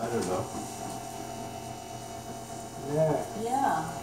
I don't know. Yeah, Yeah,